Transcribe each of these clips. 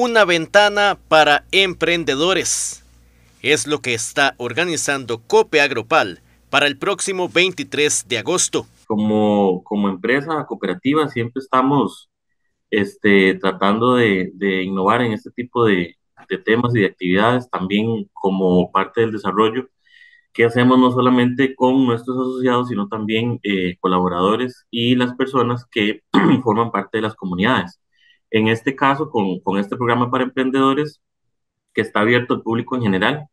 Una ventana para emprendedores. Es lo que está organizando Cope Agropal para el próximo 23 de agosto. Como, como empresa cooperativa siempre estamos este, tratando de, innovar en este tipo de, de temas y de actividades, también como parte del desarrollo que hacemos no solamente con nuestros asociados, sino también eh, colaboradores y las personas que forman parte de las comunidades. En este caso, con, con, este programa para emprendedores, que está abierto al público en general,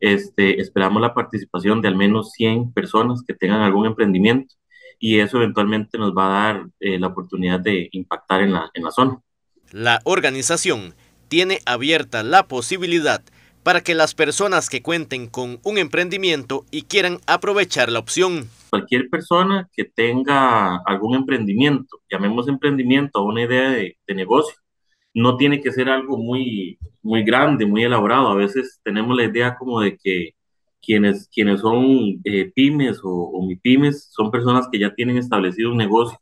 este, esperamos la participación de al menos 100 personas que tengan algún emprendimiento y eso eventualmente nos va a dar eh, la oportunidad de impactar en la, en la zona. La organización tiene abierta la posibilidad para que las personas que cuenten con un emprendimiento y quieran aprovechar la opción. Cualquier persona que tenga algún emprendimiento, llamemos emprendimiento a una idea de, negocio, no tiene que ser algo muy, muy grande, muy elaborado. A veces tenemos la idea como de que quienes, quienes son eh, pymes o, o pymes son personas que ya tienen establecido un negocio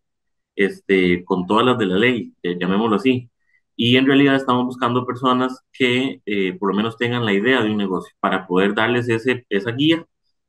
este, con todas las de la ley, eh, llamémoslo así y en realidad estamos buscando personas que eh, por lo menos tengan la idea de un negocio para poder darles ese, esa guía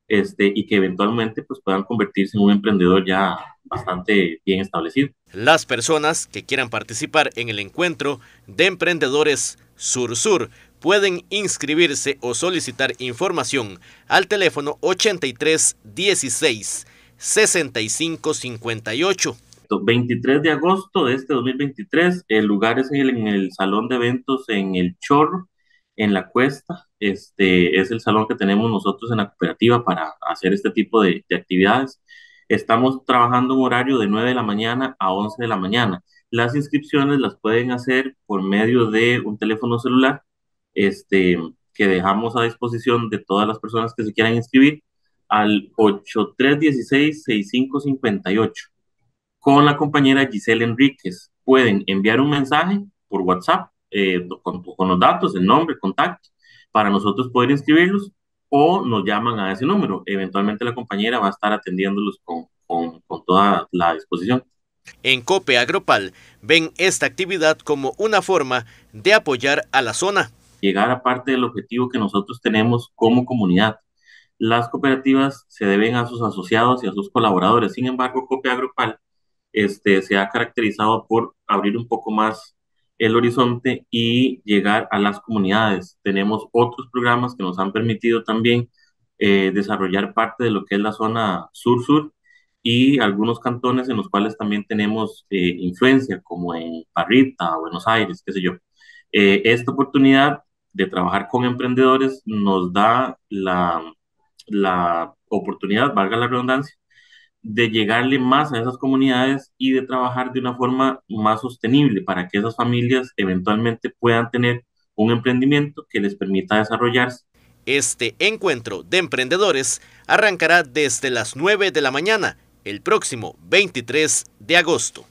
este, y que eventualmente pues, puedan convertirse en un emprendedor ya bastante bien establecido. Las personas que quieran participar en el encuentro de emprendedores Sur-Sur pueden inscribirse o solicitar información al teléfono 83 16 65 58 23 de agosto de este 2023, el lugar es en el, Salón de Eventos en El Chorro, en la Cuesta. Este es el salón que tenemos nosotros en la cooperativa para hacer este tipo de, actividades. Estamos trabajando en horario de 9 de la mañana a 11 de la mañana. Las inscripciones las pueden hacer por medio de un teléfono celular este, que dejamos a disposición de todas las personas que se quieran inscribir al 8316-6558 con la compañera Giselle Enríquez. Pueden enviar un mensaje por WhatsApp eh, con, los datos, el nombre, contacto, para nosotros poder inscribirlos o nos llaman a ese número. Eventualmente la compañera va a estar atendiéndolos con, con, con toda la disposición. En Cope Agropal ven esta actividad como una forma de apoyar a la zona. Llegar a parte del objetivo que nosotros tenemos como comunidad. Las cooperativas se deben a sus asociados y a sus colaboradores. Sin embargo, Cope Agropal este, se ha caracterizado por abrir un poco más el horizonte y llegar a las comunidades. Tenemos otros programas que nos han permitido también eh, desarrollar parte de lo que es la zona sur-sur y algunos cantones en los cuales también tenemos eh, influencia, como en Parrita, Buenos Aires, qué sé yo. Eh, esta oportunidad de trabajar con emprendedores nos da la, la oportunidad, valga la redundancia, de llegarle más a esas comunidades y de trabajar de una forma más sostenible para que esas familias eventualmente puedan tener un emprendimiento que les permita desarrollarse. Este encuentro de emprendedores arrancará desde las 9 de la mañana el próximo 23 de agosto.